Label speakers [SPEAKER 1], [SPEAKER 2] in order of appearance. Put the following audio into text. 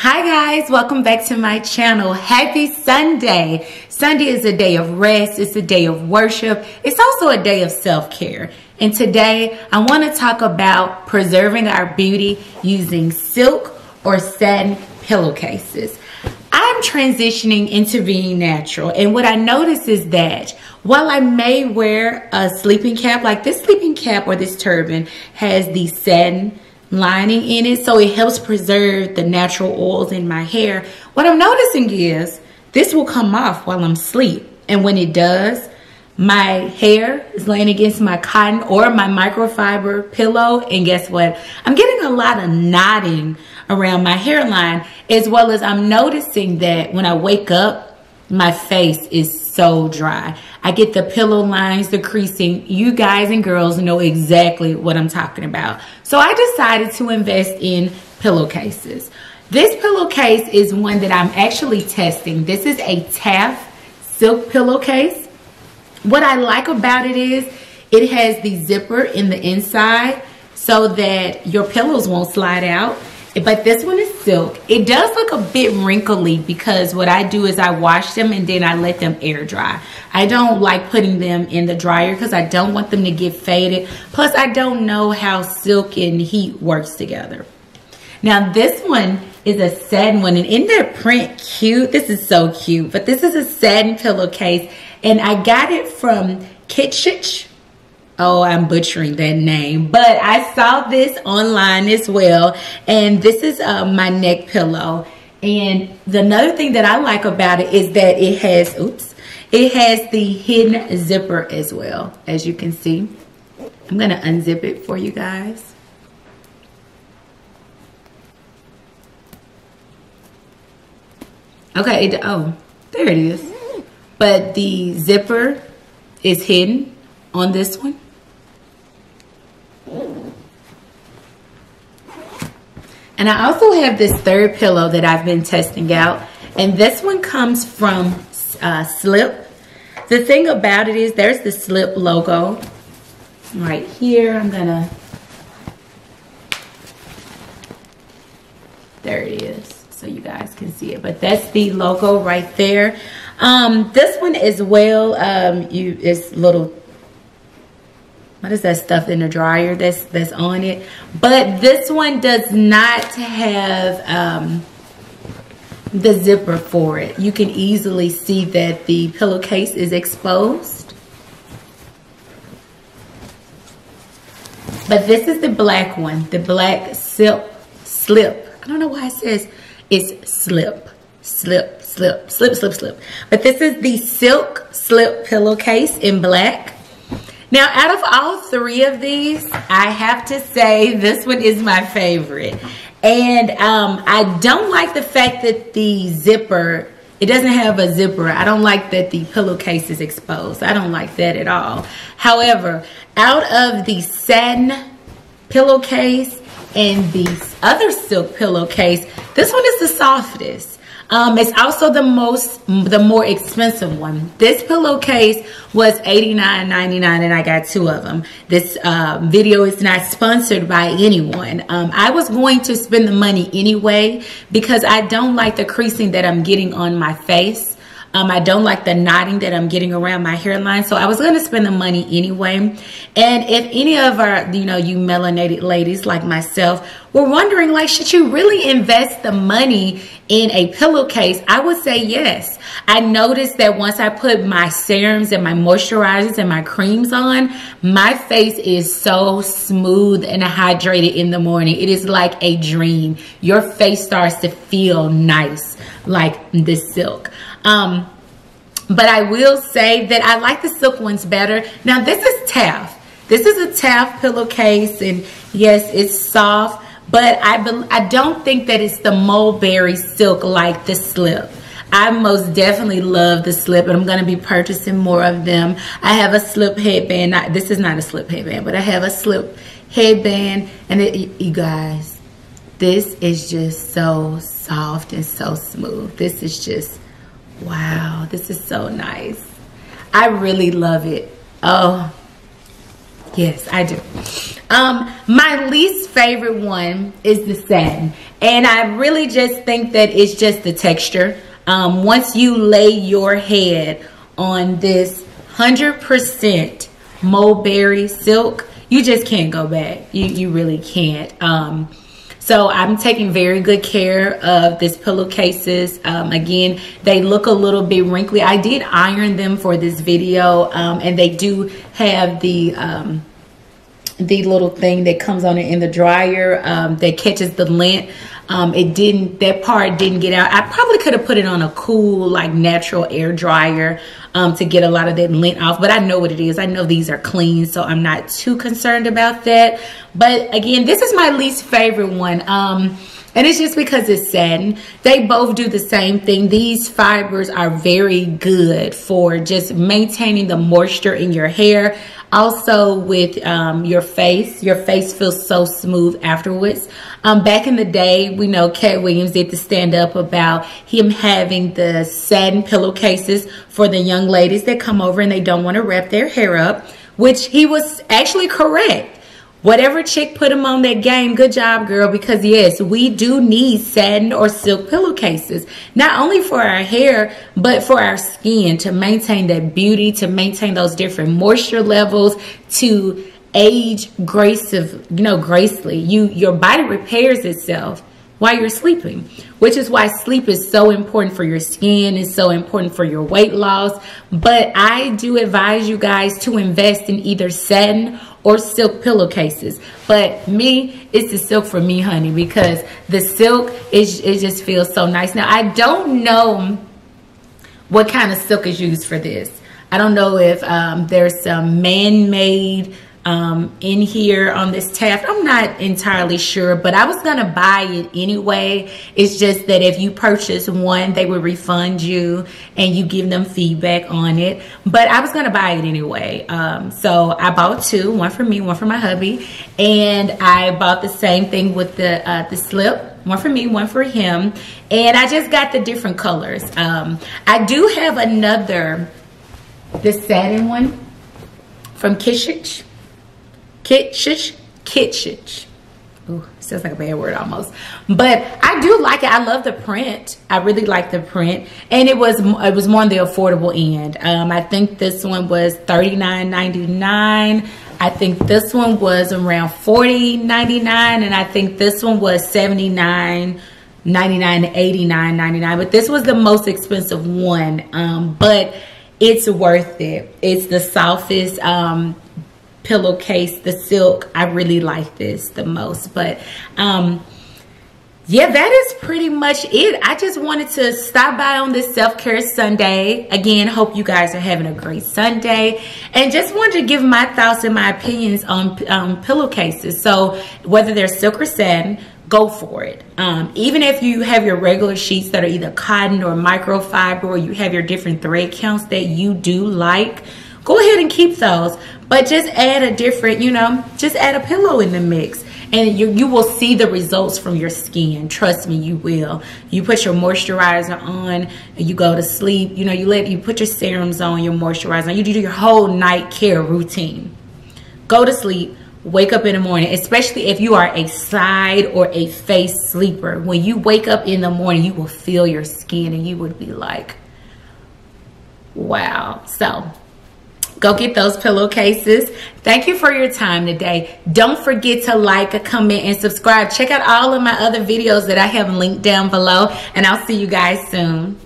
[SPEAKER 1] Hi guys, welcome back to my channel. Happy Sunday. Sunday is a day of rest. It's a day of worship. It's also a day of self-care. And today I want to talk about preserving our beauty using silk or satin pillowcases. I'm transitioning into being natural. And what I notice is that while I may wear a sleeping cap, like this sleeping cap or this turban has the satin lining in it so it helps preserve the natural oils in my hair. What I'm noticing is this will come off while I'm asleep. And when it does, my hair is laying against my cotton or my microfiber pillow. And guess what? I'm getting a lot of knotting around my hairline as well as I'm noticing that when I wake up, my face is so dry. I get the pillow lines, the creasing. You guys and girls know exactly what I'm talking about. So I decided to invest in pillowcases. This pillowcase is one that I'm actually testing. This is a Taft silk pillowcase. What I like about it is it has the zipper in the inside so that your pillows won't slide out but this one is silk. It does look a bit wrinkly because what I do is I wash them and then I let them air dry. I don't like putting them in the dryer because I don't want them to get faded. Plus, I don't know how silk and heat works together. Now, this one is a satin one. And in their print cute? This is so cute. But this is a satin pillowcase. And I got it from Kitschich Oh, I'm butchering that name, but I saw this online as well. And this is uh, my neck pillow. And the another thing that I like about it is that it has, oops, it has the hidden zipper as well, as you can see. I'm to unzip it for you guys. Okay, it, oh, there it is. But the zipper is hidden on this one. And I also have this third pillow that I've been testing out. And this one comes from uh, Slip. The thing about it is there's the Slip logo right here. I'm going to... There it is so you guys can see it. But that's the logo right there. Um, this one as well, um, you is little what is that stuff in the dryer that's that's on it? But this one does not have um, the zipper for it. You can easily see that the pillowcase is exposed. But this is the black one the black silk slip. I don't know why it says it's slip slip slip slip slip slip. But this is the silk slip pillowcase in black now, out of all three of these, I have to say this one is my favorite. And um, I don't like the fact that the zipper, it doesn't have a zipper. I don't like that the pillowcase is exposed. I don't like that at all. However, out of the satin pillowcase and the other silk pillowcase, this one is the softest. Um, it's also the most, the more expensive one. This pillowcase was $89.99 and I got two of them. This uh, video is not sponsored by anyone. Um, I was going to spend the money anyway because I don't like the creasing that I'm getting on my face. Um, I don't like the knotting that I'm getting around my hairline. So I was going to spend the money anyway. And if any of our, you know, you melanated ladies like myself were wondering, like, should you really invest the money in a pillowcase? I would say yes. I noticed that once I put my serums and my moisturizers and my creams on, my face is so smooth and hydrated in the morning. It is like a dream. Your face starts to feel nice like the silk. Um, but I will say that I like the silk ones better. Now this is Taft. This is a Taft pillowcase and yes, it's soft, but I, I don't think that it's the mulberry silk like the slip. I most definitely love the slip and I'm going to be purchasing more of them. I have a slip headband. Not, this is not a slip headband, but I have a slip headband and it, you guys, this is just so soft and so smooth. This is just Wow, this is so nice. I really love it. Oh, Yes, I do. Um, my least favorite one is the satin. And I really just think that it's just the texture. Um, once you lay your head on this 100% mulberry silk, you just can't go back. You, you really can't. Um, so I'm taking very good care of these pillowcases. Um, again, they look a little bit wrinkly. I did iron them for this video um, and they do have the um, the little thing that comes on it in the dryer um, that catches the lint. Um, it didn't, that part didn't get out. I probably could have put it on a cool, like natural air dryer um, to get a lot of that lint off, but I know what it is. I know these are clean, so I'm not too concerned about that. But again, this is my least favorite one. Um, and it's just because it's satin. They both do the same thing. These fibers are very good for just maintaining the moisture in your hair. Also with um, your face, your face feels so smooth afterwards. Um, back in the day, we know Katt Williams did the stand up about him having the satin pillowcases for the young ladies that come over and they don't want to wrap their hair up, which he was actually correct. Whatever chick put him on that game, good job, girl, because yes, we do need satin or silk pillowcases, not only for our hair, but for our skin to maintain that beauty, to maintain those different moisture levels, to age grace of, you know, gracefully. You, your body repairs itself while you're sleeping, which is why sleep is so important for your skin, is so important for your weight loss. But I do advise you guys to invest in either satin or silk pillowcases. But me, it's the silk for me, honey, because the silk, is it just feels so nice. Now, I don't know what kind of silk is used for this. I don't know if um, there's some man-made um, in here on this Taft. I'm not entirely sure, but I was going to buy it anyway. It's just that if you purchase one, they would refund you and you give them feedback on it. But I was going to buy it anyway. Um, so I bought two, one for me, one for my hubby. And I bought the same thing with the, uh, the slip one for me, one for him. And I just got the different colors. Um, I do have another, the satin one from Kishich. Kitschich, kitschich. Ooh, sounds like a bad word almost. But I do like it. I love the print. I really like the print. And it was it was more on the affordable end. Um, I think this one was $39.99. I think this one was around $40.99. And I think this one was $79.99 99 89 99 but this was the most expensive one um, but it's worth it it's the softest um, pillowcase, the silk. I really like this the most. But um, yeah, that is pretty much it. I just wanted to stop by on this self-care Sunday. Again, hope you guys are having a great Sunday. And just wanted to give my thoughts and my opinions on um, pillowcases. So whether they're silk or satin, go for it. Um, even if you have your regular sheets that are either cotton or microfiber or you have your different thread counts that you do like, go ahead and keep those. But just add a different, you know, just add a pillow in the mix. And you, you will see the results from your skin. Trust me, you will. You put your moisturizer on, you go to sleep. You know, you let you put your serums on, your moisturizer. You do your whole night care routine. Go to sleep wake up in the morning, especially if you are a side or a face sleeper. When you wake up in the morning, you will feel your skin and you would be like, wow. So Go get those pillowcases. Thank you for your time today. Don't forget to like, comment, and subscribe. Check out all of my other videos that I have linked down below, and I'll see you guys soon.